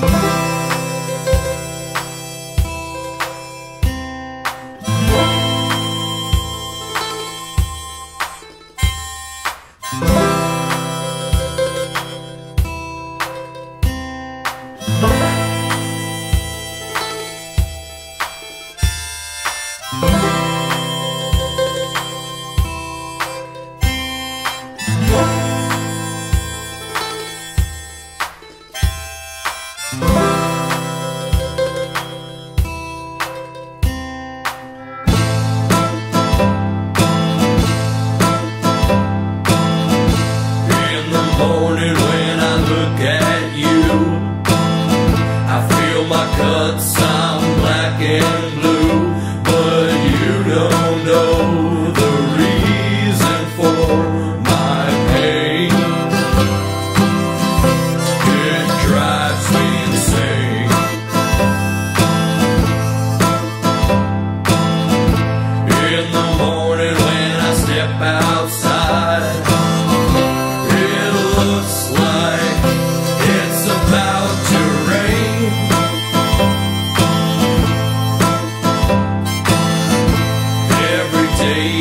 Oh. Cuts. day